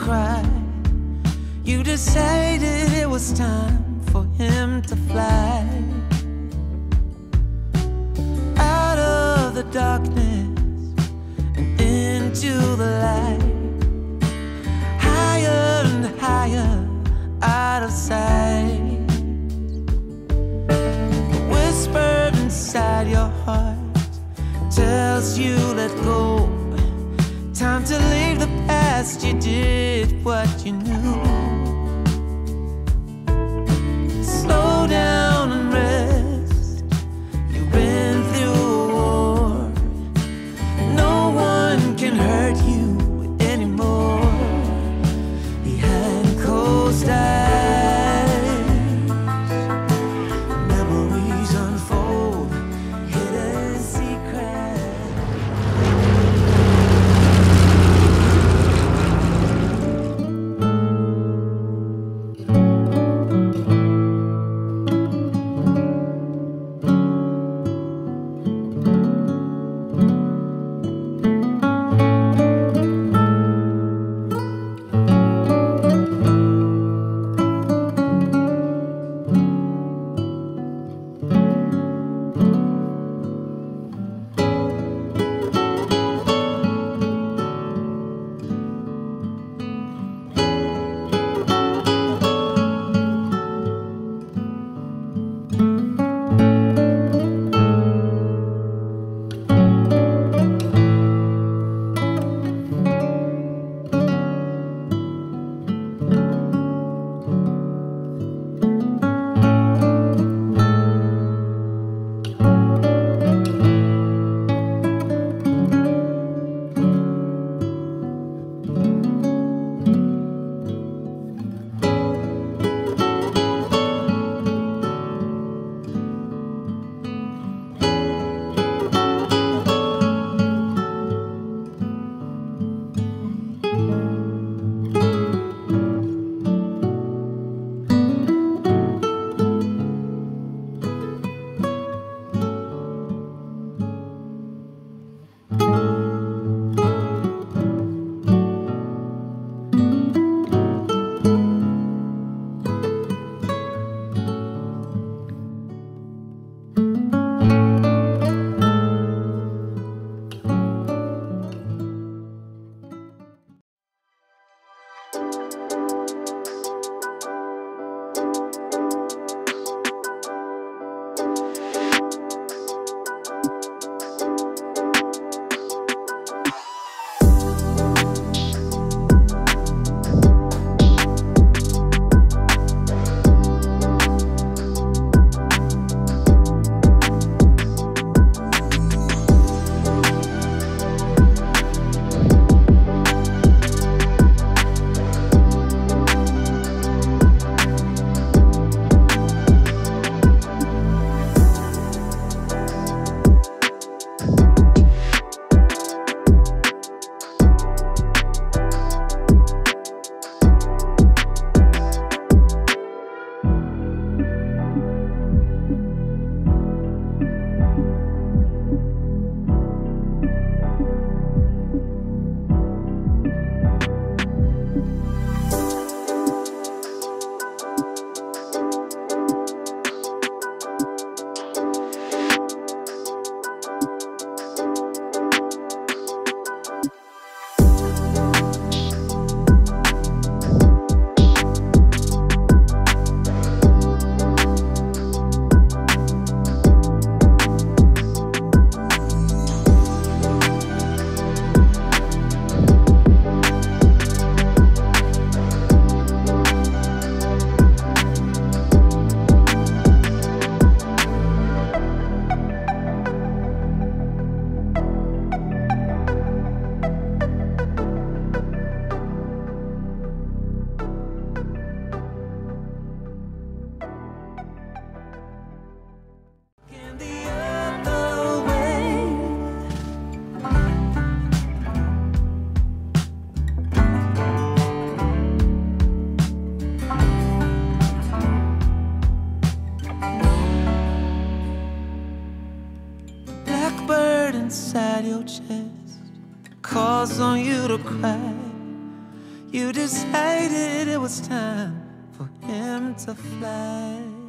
cry. You decided it was time for him to fly out of the darkness and into the light, higher and higher out of sight. Whispered inside your heart tells you let go. Time to past. You did what you knew. Inside your chest calls on you to cry. You decided it was time for him to fly.